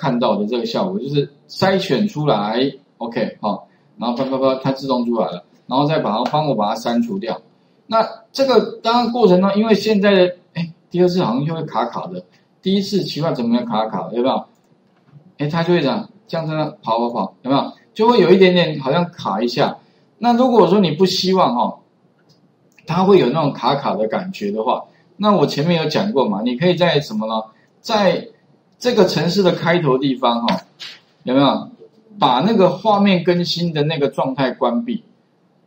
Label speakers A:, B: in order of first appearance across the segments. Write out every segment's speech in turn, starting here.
A: 看到的这个效果，就是筛选出来，OK，好，然后啪啪啪，它自动出来了，然后再把它帮我把它删除掉。那这个当过程中，因为现在的哎，第二次好像就会卡卡的，第一次奇怪怎么样卡卡，有没有？哎，它就会这样这样这样跑跑跑，有没有？就会有一点点好像卡一下。那如果说你不希望哈，它会有那种卡卡的感觉的话，那我前面有讲过嘛，你可以在什么呢？在这个城市的开头地方哈，有没有把那个画面更新的那个状态关闭？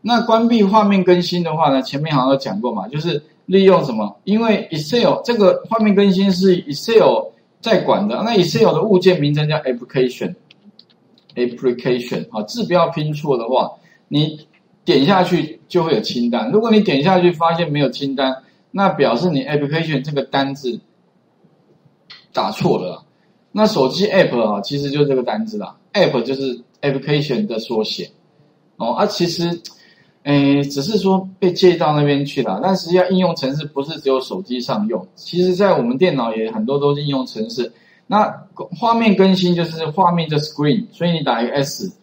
A: 那关闭画面更新的话呢，前面好像有讲过嘛，就是利用什么？因为 Excel 这个画面更新是 Excel 在管的，那 Excel 的物件名称叫 Application，Application 啊，字不要拼错的话。你点下去就会有清单，如果你点下去发现没有清单，那表示你 application 这个单字打错了。那手机 app 啊，其实就是这个单字啦，app 就是 application 的缩写。哦，啊，其实，诶，只是说被借到那边去了，但实际上应用程式不是只有手机上用，其实在我们电脑也很多都是应用程式。那画面更新就是画面的 screen，所以你打一个 s，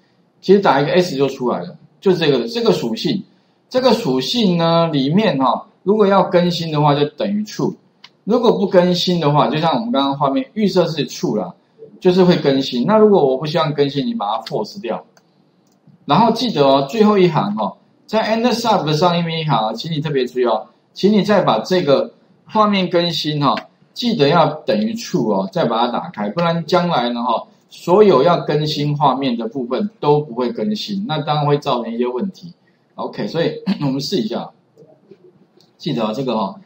A: 其实打一个 s 就出来了。就这个这个属性，这个属性呢里面哈，如果要更新的话就等于 true，如果不更新的话，就像我们刚刚画面预设是 true 啦，就是会更新。那如果我不希望更新，你把它 false 掉。然后记得哦，最后一行哈，在 end sub 的上面一行，请你特别注意哦，请你再把这个画面更新哈，记得要等于 true 哦，再把它打开，不然将来呢哈。所有要更新画面的部分都不会更新，那当然会造成一些问题。OK，所以 我们试一下，记得这个哈，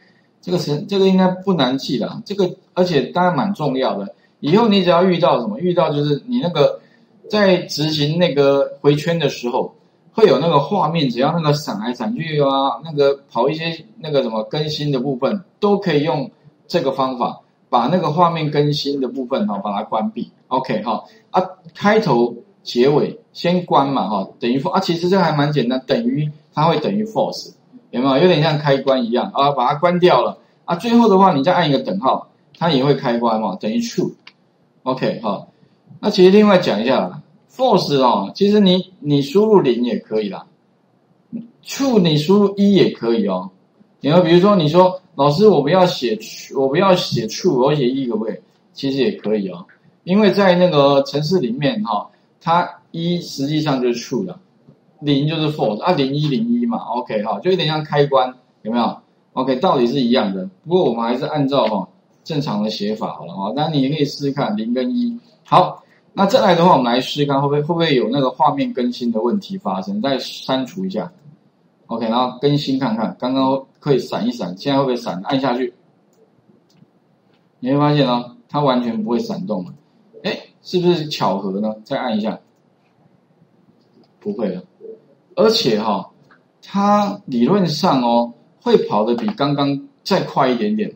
A: 这个是这个应该不难记的，这个而且当然蛮重要的。以后你只要遇到什么，遇到就是你那个在执行那个回圈的时候，会有那个画面，只要那个闪来闪去啊，那个跑一些那个什么更新的部分，都可以用这个方法。把那个画面更新的部分哈，把它关闭。OK 哈啊，开头结尾先关嘛哈，等于啊，其实这还蛮简单，等于它会等于 false，有没有？有点像开关一样啊，把它关掉了啊，最后的话你再按一个等号，它也会开关嘛，等于 true。OK 哈，那其实另外讲一下，false 哦，其实你你输入零也可以啦，true 你输入一也可以哦。你要比如说你说。老师，我不要写，我不要写 true，我写一可不可以？其实也可以哦，因为在那个城市里面哈，它一实际上就是 true 的，零就是 false 啊，零一零一嘛，OK 哈，就有点像开关，有没有？OK，道理是一样的，不过我们还是按照哈正常的写法好了哈，那你可以试试看零跟一。好，那再来的话，我们来试试看会不会会不会有那个画面更新的问题发生，再删除一下。OK，然后更新看看，刚刚可以闪一闪，现在会不会闪？按下去，你会发现哦，它完全不会闪动了。哎，是不是巧合呢？再按一下，不会了。而且哈，它理论上哦，会跑的比刚刚再快一点点，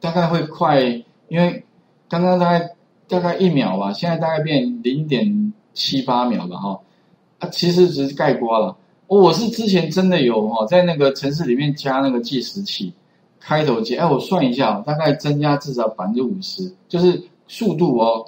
A: 大概会快，因为刚刚大概大概一秒吧，现在大概变零点七八秒吧哈。啊，其实只是盖刮了。我是之前真的有哈，在那个城市里面加那个计时器，开头键，哎，我算一下，大概增加至少百分之五十，就是速度哦，